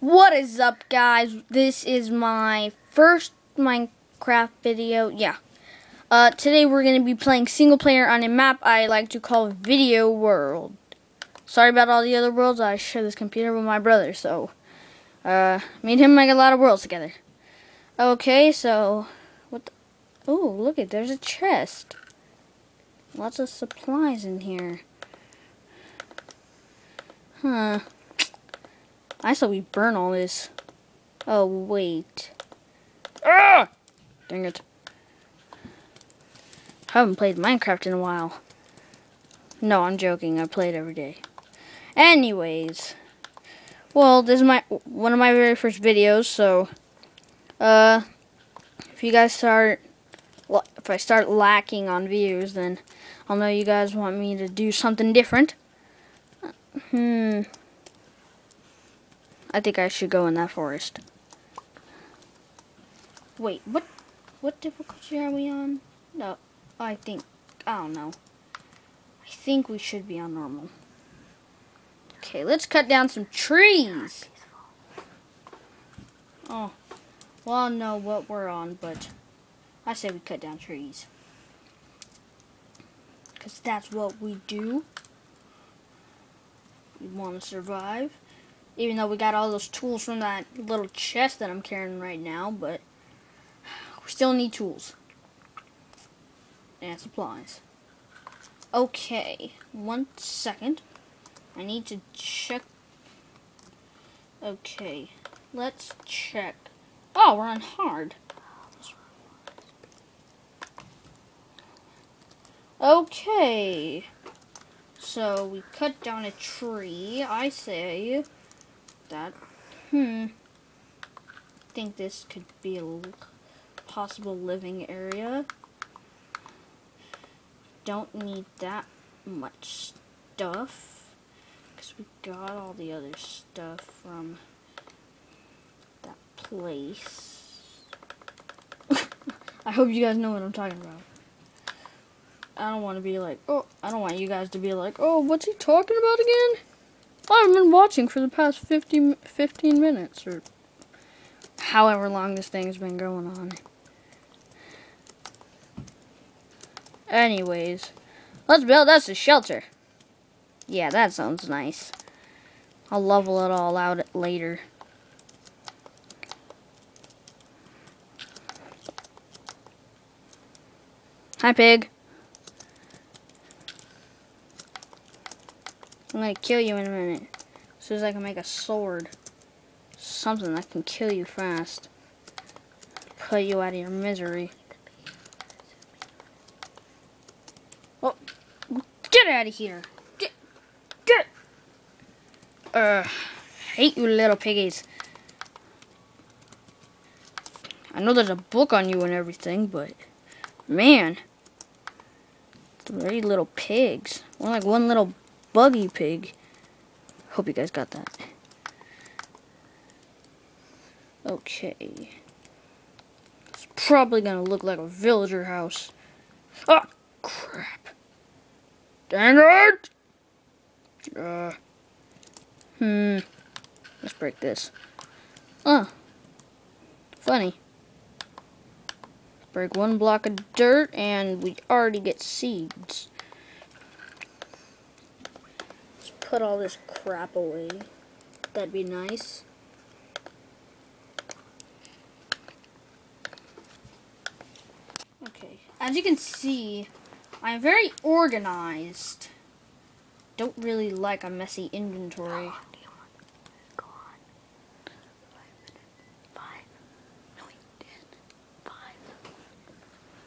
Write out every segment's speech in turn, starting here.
What is up, guys? This is my first Minecraft video. Yeah. Uh, today we're going to be playing single player on a map I like to call Video World. Sorry about all the other worlds. I share this computer with my brother, so uh, me and him make a lot of worlds together. Okay, so what? Oh, look at there's a chest. Lots of supplies in here. Huh. I saw we burn all this. Oh, wait. Ah! Dang it. I haven't played Minecraft in a while. No, I'm joking. I play it every day. Anyways. Well, this is my one of my very first videos, so uh if you guys start if I start lacking on views, then I'll know you guys want me to do something different. Hmm. I think I should go in that forest. Wait, what what difficulty are we on? No, I think, I don't know. I think we should be on normal. Okay, let's cut down some trees. Oh, well, I don't know what we're on, but I say we cut down trees. Because that's what we do. We want to survive. Even though we got all those tools from that little chest that I'm carrying right now, but we still need tools. And supplies. Okay, one second. I need to check. Okay, let's check. Oh, we're on hard. Okay. So we cut down a tree. I say that, hmm, I think this could be a possible living area. Don't need that much stuff because we got all the other stuff from that place. I hope you guys know what I'm talking about. I don't want to be like, oh, I don't want you guys to be like, oh, what's he talking about again? I've been watching for the past 50, 15 minutes, or however long this thing's been going on. Anyways, let's build us a shelter. Yeah, that sounds nice. I'll level it all out later. Hi, pig. Kill you in a minute. As soon as I can make a sword. Something that can kill you fast. Put you out of your misery. Oh, get out of here. Get, get. Uh, hate you little piggies. I know there's a book on you and everything, but man, three little pigs. One like one little buggy pig. Hope you guys got that. Okay. It's probably gonna look like a villager house. Oh, crap. Dang it! Uh, hmm. Let's break this. Oh. Funny. Break one block of dirt and we already get seeds. Put all this crap away. That'd be nice. Okay, as you can see, I'm very organized. Don't really like a messy inventory.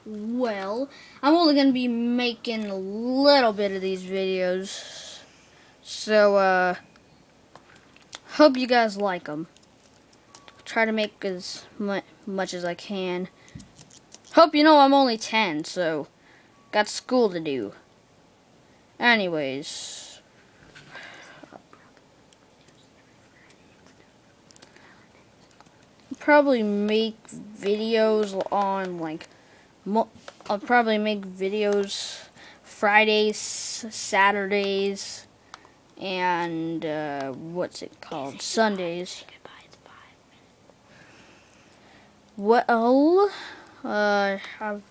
Well, I'm only going to be making a little bit of these videos. So, uh, hope you guys like them. Try to make as mu much as I can. Hope you know I'm only 10, so got school to do. Anyways. Probably make videos on like I'll probably make videos Fridays, Saturdays, and uh, what's it called? Sundays. Well, uh, I've,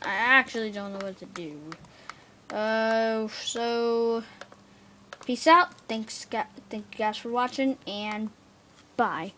I actually don't know what to do. Uh, so peace out. Thanks, thank you guys for watching, and bye.